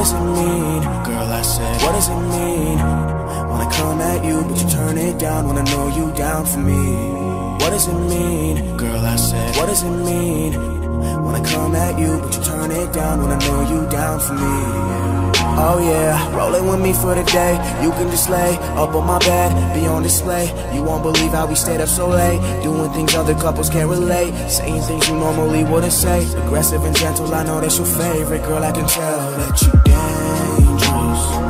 does it mean? Girl, I said, what does it mean? When I come at you, but you turn it down when I know you down for me. What does it mean? Girl, I said, what does it mean? When I come at you, but you turn it down when I know you down for me. Oh yeah, rolling with me for the day. You can just lay up on my bed, be on display. You won't believe how we stayed up so late, doing things other couples can't relate, saying things you normally wouldn't say. Aggressive and gentle, I know that's your favorite, girl. I can tell that you dangerous.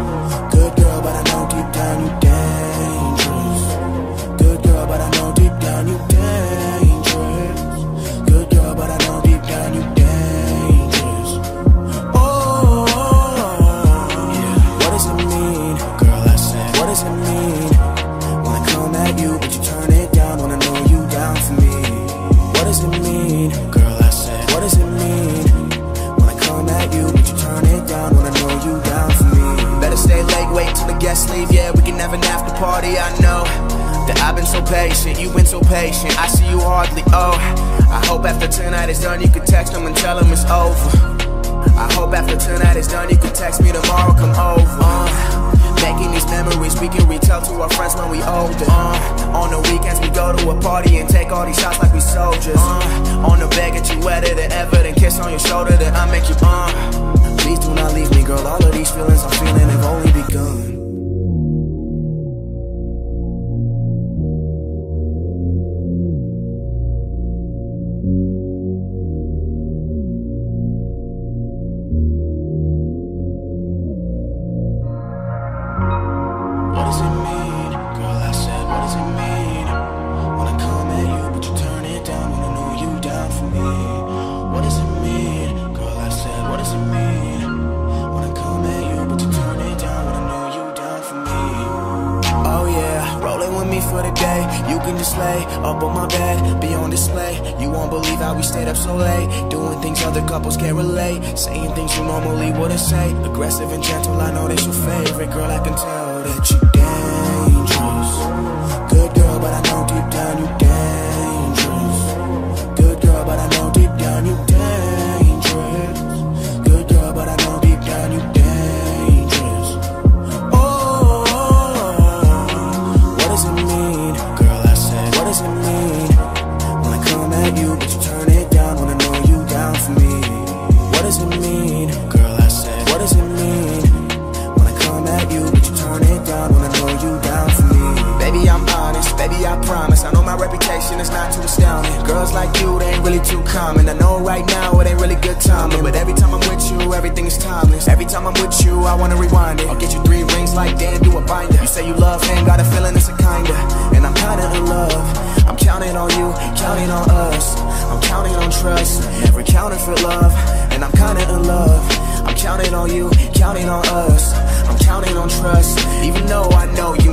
Leave. Yeah, we can have an after party. I know that I've been so patient, you've been so patient. I see you hardly. Oh, I hope after tonight is done, you can text them and tell them it's over. I hope after tonight is done, you can text me tomorrow, come over. Uh, making these memories we can retell to our friends when we older. Uh, on the weekends, we go to a party and take all these shots like we soldiers. Uh, on the bed, get you wetter than ever, then kiss on your shoulder, then I make you, uh. Please do not leave me, girl. All of these feelings I'm feeling have only begun. For me. What does it mean, girl? I said, what does it mean? When I come at you, but you turn it down, when I know you're down for me. Oh yeah, rolling with me for the day. You can just lay up on my bed, be on display. You won't believe how we stayed up so late, doing things other couples can't relate, saying things you normally wouldn't say. Aggressive and gentle, I know that's your favorite, girl. I can tell that you dangerous. Reputation is not too astounding. Girls like you, they ain't really too common. I know right now it ain't really good timing, but every time I'm with you, everything is timeless. Every time I'm with you, I wanna rewind it. I'll get you three rings like Dan, do a binder. You say you love him, got a feeling it's a kinda, and I'm kinda in love. I'm counting on you, counting on us. I'm counting on trust, never counting for love, and I'm kinda in love. I'm counting on you, counting on us. I'm counting on trust, even though I know you